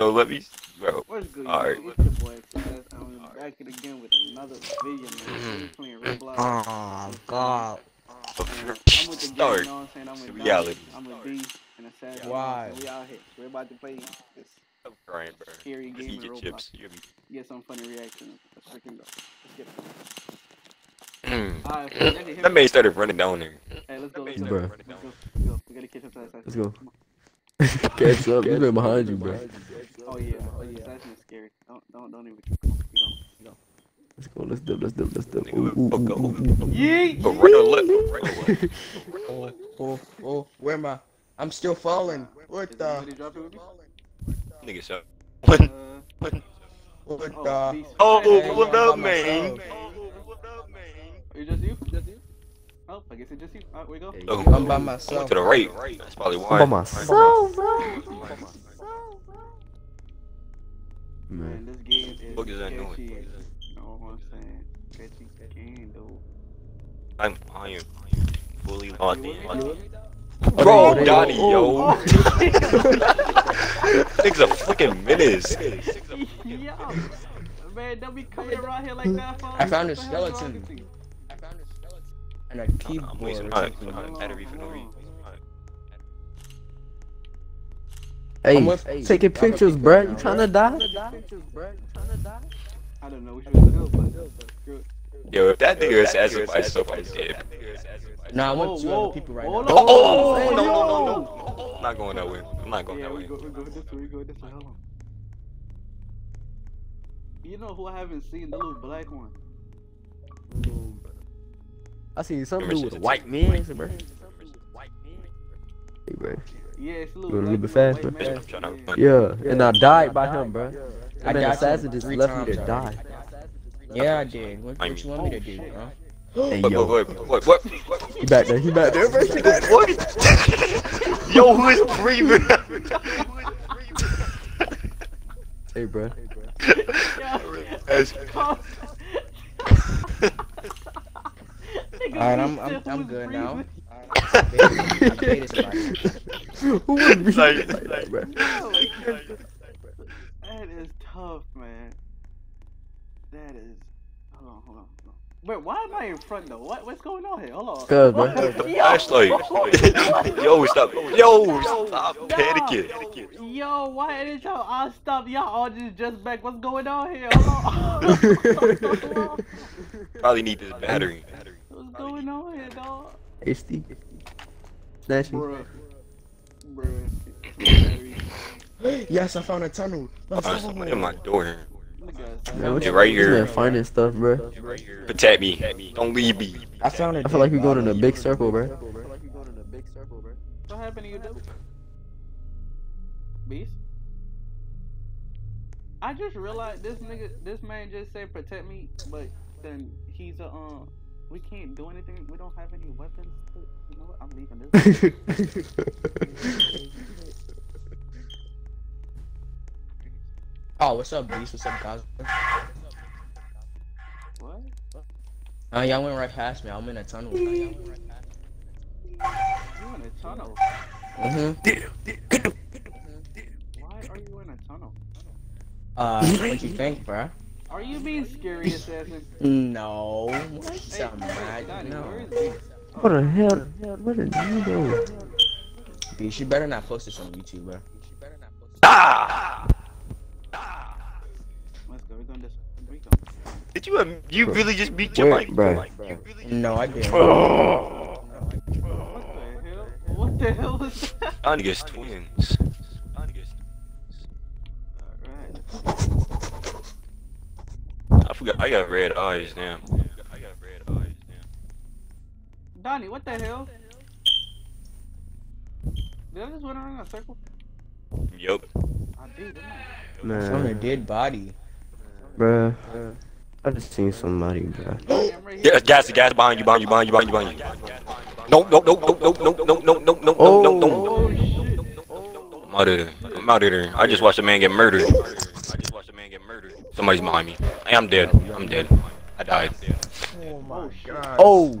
No, let me, bro. What's good? All y'all? right. It's your boy XS. I'm back it again with another video, man. We mm-hmm. playing Roblox. Oh God. I'm with the gang, Start. you know what I'm saying? I'm with The Donnie, reality. I'm with D and Assassin. Why? We out here. We're about to play this I'm crying, bro. scary game eat of Roblox. chips. Get some funny reactions. Let's freaking go. Let's get it. hear me? Mm. Alright, so that man started running down there. Hey, let's go. Let's go. started Let's go. Let's go. We gotta catch up to Assassin. Let's go. Catch up. He's been behind you, bro. Oh yeah. Oh yeah. Assassin is scary. Don't don't don't even. You don't. Let's go. Let's do. Let's do. Let's do. Nigga, Ooh, ooh, ooh, ooh, ooh. Yeet. Go right or left. Right or left. Oh, oh, oh. Where am I? I'm still falling. What Is the? anybody dropping with me? Nigga, shut. Uh, What oh, the? peace. Oh, Hey, what I'm up, man? myself. Are you just you? Just you? Oh, I guess it's just you. Alright, we go. Oh, I'm by I went myself. to the right. That's probably why. I'm by myself, Man, Man. this game is What is that noise? sketchy. You know what I'm saying? Sketchy game, dude. I'm, I am fully locked in. Bro, there you go. Donnie, yo. Oh. Nigga's a fucking menace. Yo, man, don't be coming around here like that. I found a What the hell is wrong skeleton. with you? And a I'm keyboard. wasting my something. my battery for no reason. Hey, with- hey, taking I'm pictures, big bruh. fan You now, trying to die? I don't know which way to go, but screw it. Yo, if that nigga is as if I stuff, I'm dead. Nah, I want two whoa, other people right now. Oh, Hey, no, no, no, no. I'm not going that way. I'm not going that way. go, we go this way, we go this way. Hold on. You know who I haven't seen? The little black one. I seen something Remember do with a white man, bro. Hey, bro. Yeah, it's a little wanna black move it one, faster? man. I'm trying to- Yeah. Yeah, and I died by him, bro. I And assassin just left me to die. Yeah, I did. What, what you mean- want me to Oh, do, shit. huh? Hey, What, yo. what, what, what, what? He back there. He back there, bro. He back there. What? Yo, who is breathing? Hey, bro. Alright, I'm I'm I'm good now. I baited somebody. Who would be Like- like that, bro? That is tough, man. That is. Hold on, hold on. Wait, why am I in front though? What what's going on here? Hold on. Cuz, bro. Yo! Flashlight. Yo, stop. Yo, stop panicking. Yo, why did y'all all stop? Y'all all just just back. What's going on here? Hold on. Probably need this battery. What's going on here, dog? HD. Snatch me. Bruh. Bruh. Yes, I found a tunnel. Let's There's somebody at my door here. Look. Man, what Yeah, you, right this here. man finding stuff, bro. Protect me. Don't leave me. I found it. I feel like dead we going in a big circle, bro. What happened to you, dude? Beast? I just realized this nigga, this man just said protect me, but then he's a um. We can't do anything. We don't have any weapons. You know what? I'm leaving this. Oh, what's up, Beast? What's up, guys? what? Uh, y'all went right past me. I'm in a tunnel. You in a tunnel? Mm-hmm. Why are you in a tunnel? Uh, what you think, bruh? Are you being scary, assassin? No. What? Hey, Some mad? Donnie, No. where is Beast? What the hell? What did you do? Beast, you better not post this on YouTube, bruh. Ah! Let's go. We're going this way. We go. Did you um, you really just beat your Where, mic? bro? No, I didn't. Oh. What the hell? What the hell is that? I niggas twins. Alright. I forgot. I got red eyes now. I got red eyes now. Donnie, what the hell? Did I just run around in a circle? Yup. I did, didn't I? I found a dead body. bro. I just seen somebody, bro. I'm right. Yeah, gas, gas behind you, behind you, behind you, behind you, behind you. No, no, no, no, no, no, no, no, no, no, Oh. no, no, no. Oh shit. I'm out of there. I'm out of there. I just watched a man get murdered. Somebody's behind me. I'm dead. I'm dead. I died. Oh my oh. god. Oh!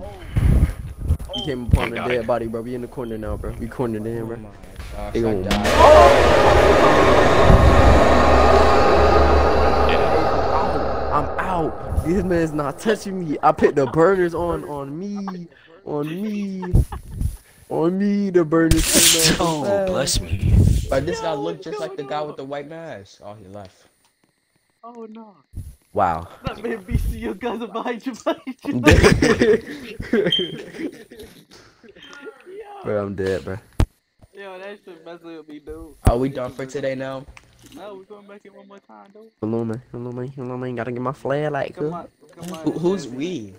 You came upon a dead body, bro. We in the corner now, bro. We cornered in, bro. Oh they gonna... Oh! I'm out. This man's not touching me. I put the burners on on me, on me, on me. The burners. oh, bless me. But this guy looked just like the guy with the white mask. Oh, he left. Oh no. Wow. That man BC your guys are behind you, behind you. bro, I'm dead, bro. Yo, that shit messing with me, dude. Are we done for today now? No, we're gonna make it one more time, dude. Hold on, man. Hold on, man. Hold man. Gotta get my flashlight, Come cuz. on, come on. Who, who's assassin. we?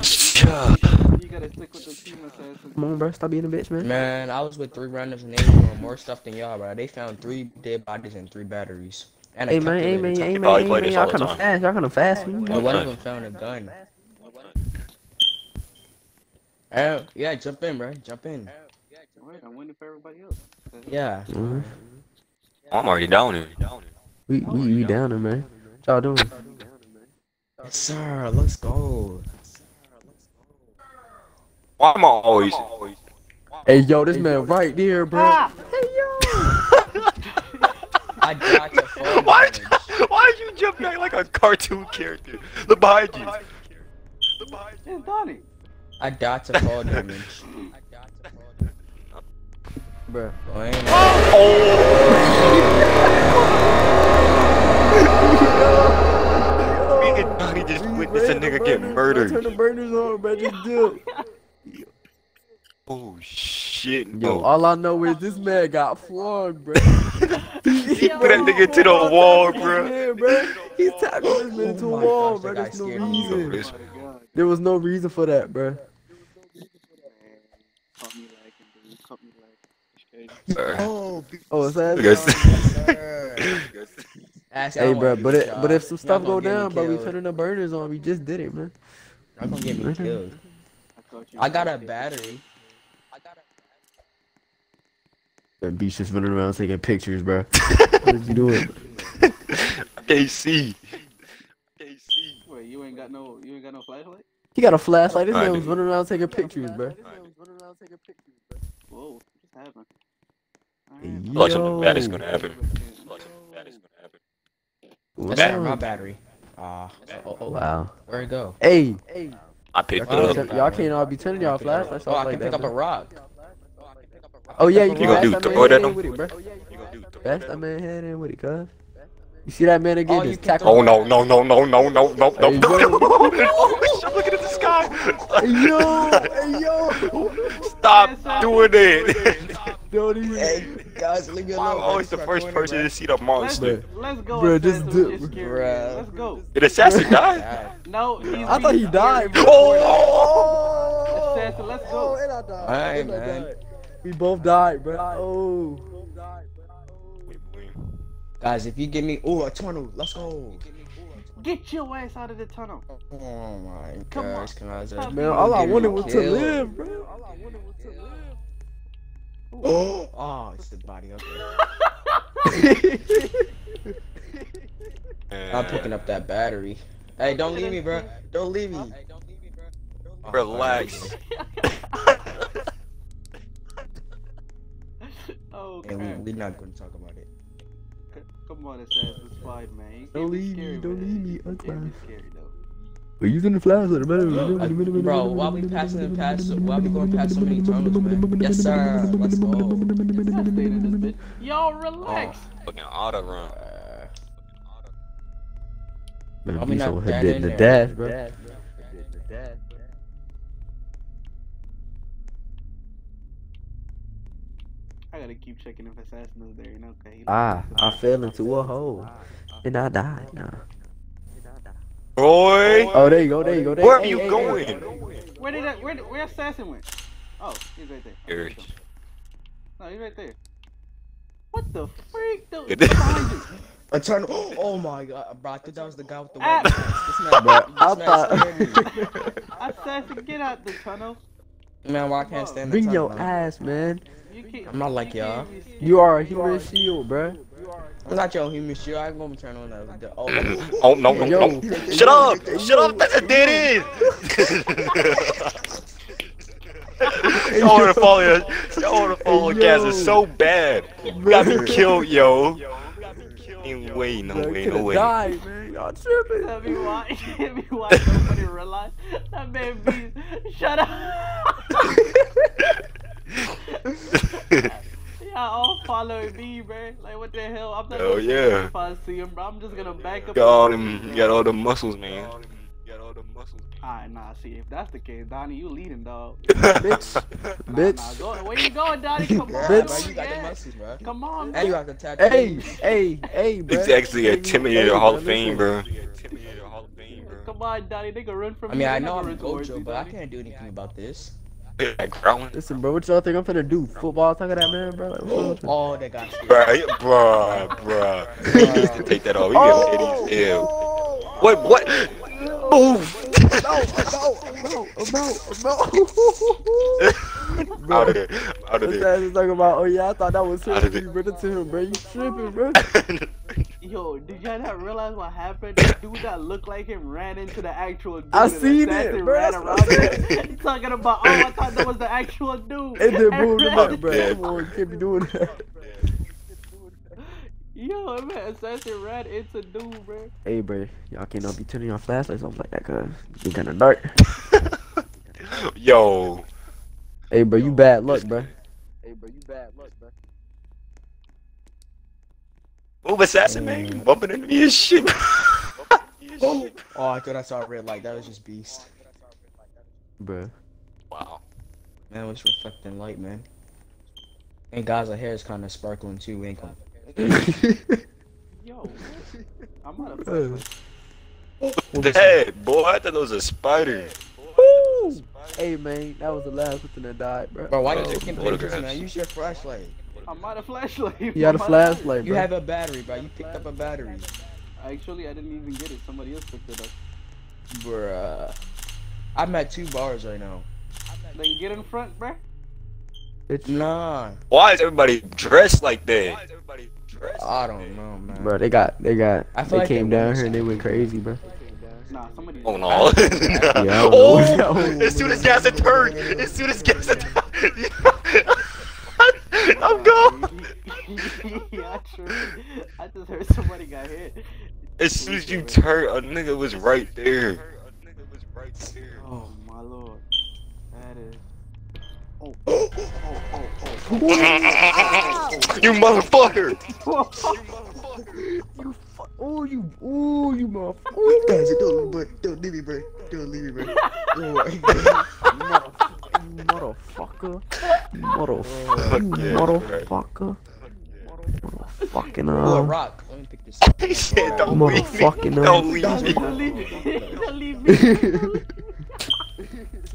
Chuck. You gotta stick with the team assassin. Come on, bro. Stop being a bitch, man. Man, I was with three randoms and they were more stuff than y'all, bro. They found three dead bodies and three batteries. And a Hey, man. Hey, man. Hey, man, hey, man, y'all all kind of fast. Y'all kind of fast. man. And one of them found a gun. Oh, yeah, jump in, bro. Jump in. Wait, I'm waiting for everybody else. Yeah. Mhm. I'm already down here. We, we, we down there, man. What y'all doing? Yes, sir. Let's go. Why am I always? Hey, yo, this man right there, bro. Ah! I dodged a fall Why? damage. Why did you jump back like a cartoon character? Look behind you. Look behind you. It's Donnie. I dodged a fall damage. Bro. Oh, ain't it? Me and Donnie just witnessed a nigga get murdered. Turn the burners on, bro. Just do. Oh shit, Yo, bro. all I know is this man got flung, bro. He put that nigga to the wall, bro. Yeah, bro. He tackled this man Oh into my a wall, bro. There's no reason. This- There was no reason for that, bro. Caught me lagging, dude. Caught me lagging. Sir. Oh, Oh, it's that. Look at Ask, I Hey, bro, but it, but if some stuff go down, bro, we killed. turning the burners on. We just did it, man. Y'all gonna get me killed. I thought you I got a battery. That beach just running around taking pictures, bro. What what is you doing? I can't see. I see. Wait, you ain't got no, you ain't got no flashlight? He got a flashlight. This I man was running around taking pictures, bro. Whoa, what just happened? Hey, Like something bad is gonna happen. Like something bad is gonna happen. What's That's not my up? battery. Ah, Oh, oh, wow. where'd it go? Hey, Hey. I picked y'all it up. y'all can't all be turning y'all flashlights Oh, off I like can pick that. up a man. rock. Oh yeah, you oh, You can gonna bash do that throw man it at in him? with it. You gonna do Bash that man head in with it, cuz. You see that man again? Oh, just tackle. Oh no no no no no no no no Hey, no! yo. Oh, shit, looking at the sky. Hey yo, hey yo. Stop doing it. Don't even. Hey, guys, leave me I'm always the oh, first person to see the Let's, monster. let's go, Bruh, just do- We're just scared. Bruh. Let's go. Did assassin die? No, he's I thought he died, bro. Oh! Assassin, let's go. Oh, and I died. Alright, and I man. Died. We both died, bro. Oh. Guys, if you give me, ooh, a tunnel, let's go. Get your ass out of the tunnel. Oh my Come on. can I just... Stop Man, all I Give me wanted was to live, bro. All I wanted was to live. Oh, oh, it's the body. Okay. I'm picking up that battery. Hey, don't leave me, bro. Don't leave me. Oh, Relax. and we, we're not going to talk about it. Come on, it's ass. It's fine, man. Don't leave me. Don't leave me. Unclass. We're using the flashlight. Bro, why we passing the pass? Why we going past so many tunnels, man? Yes, sir. Let's go. Y'all relax. Oh, fucking auto run. Uh, man, I mean, so headed in the death bro. Headed in the dash. I gotta keep checking if assassin is there. You know, okay. Ah, I fell into a hole. And I died. Nah. Boy, Oh, there you go, there you go. There where are you hey, going? hey. Where did that? Where where assassin went? Oh, he's right there. Here. No, he's right there. What the freak? Dude, It- behind you. a tunnel. Oh my god, bro. I thought that was the guy with the Ah. white mask. This man, Bro, this I thought. scared me. Assassin, get out the tunnel. Man, why I can't stand the Bring tunnel, your man? ass, man. You can't. I'm not like you y'all. You are a human shield, bro. I'm not your human shield. I ain't gonna turn on that. the- Oh, Oh no no Yo. no! Shut up! Shut up! That's a dead end. Y'all wanna follow Y'all wanna follow Hey, Gaz yo. is so bad. You got me killed, yo. Ain't way, no Bro, way, no way. died, man. Y'all tripping. Tell me why. Tell me why nobody realized that man be. Shut up. Y'all all following me, bro. Like what the hell? I'm not Hell gonna yeah. if I see him, bro. I'm just gonna back up. got all them, you got all the muscles, man. Got all the muscles. Alright, nah. See, if that's the case, Donnie, you leading, dog. Bitch. Nah, Bitch. Nah, go, where you going, Donnie? Come on, Bitch. bro, you got the muscles, bro. Come on, And you got the tattoo. Hey, hey, hey, bro. He's actually a Timothy Hey, Hall bro, of Fame, bro. Hall of Fame, bro. Come on, Donnie. They can run from I me. mean, They I know I'm run towards Gojo, you, but I can't do anything about this. Like growling. Listen, bro, what y'all think I'm finna do? Football talk of that man, bro? Like, what's up? Oh, they got you. Bruh, bruh, bruh. He needs to take that off. He Oh, get Ew. What, what? Move! No, no, no, no. Out of there. Out of This there. ass is talking about, oh yeah, I thought that was him. Out of him. it. Bro, to him, bro. You tripping, bro. Yo, did y'all not realize what happened? The dude that looked like him ran into the actual dude. I and seen it, bro, Ran around I'm him, talking about, oh, I thought that was the actual dude. And then boom, him up, bro. Come on, you can't be doing that. Yo, man, assassin ran into dude, bro. Hey, bro, y'all cannot be turning your flashlights off like that, cuz. It's been kinda dark. Yo. Hey, bro, you bad luck, bro. Hey, bro, you bad luck, bro. Move assassin, man. You bumping into me and shit. Oh, I thought I saw a red light. That was just beast. Bro. wow. Man, it was reflecting light, man. And guys, our hair is kind of sparkling too. We ain't gonna. Yo. I'm out of Bro. flashlight. Boy. I thought it was a spider. Woo! Hey, man, that was the last person that died, bro. Bro, why oh, you Oh, taking pictures, photographs. man? Use your flashlight. I'm out of flashlight. You had a I'm out of flashlight, You have a battery, bro. You picked up a battery. Actually, I didn't even get it. Somebody else picked it up. Bruh. I'm at two bars right now. Then get in front, bruh. It's Nah. Why is everybody dressed like that? Why is everybody dressed I don't know, man. Bro, they got, they got, I feel they like they came down here and they went crazy, bro. Nah. Oh no! Yeah, oh, know. as soon as gas had turned, as soon as gas had I'm gone. yeah, true. I just heard somebody got hit. As soon as you turn, a nigga was right there. Oh my lord. That is. Oh. Oh, oh, oh, You motherfucker! oh. You fu- oh, you, oh, you motherfucker. Guys, don't, but don't leave me, bro. Don't leave me, bro. You motherfucker. Motherfucker. You Yeah, motherfucker. Motherfucking, Oh, a uh. rock. Let me pick this up. He said, "Don't leave me. Motherfucking, uh, Don't leave me." Don't leave me. Don't leave me.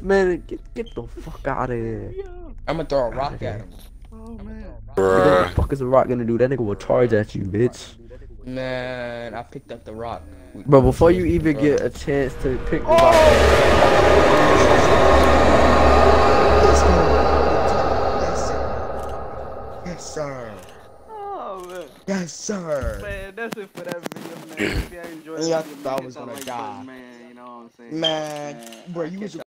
Man, get, get the fuck out of here. Yo. I'm gonna throw a rock at him. Oh man. What the fuck is the rock gonna do? That nigga will charge at you, bitch. Man, I picked up the rock. But before you even get a chance to pick the rock, Yes, sir. Oh man. Yes, sir. Man, that's it for that video, man. If you enjoyed Yeah, I the video, thought I was gonna like die. button, Man, you know what I'm saying? Man, bro, you was y'all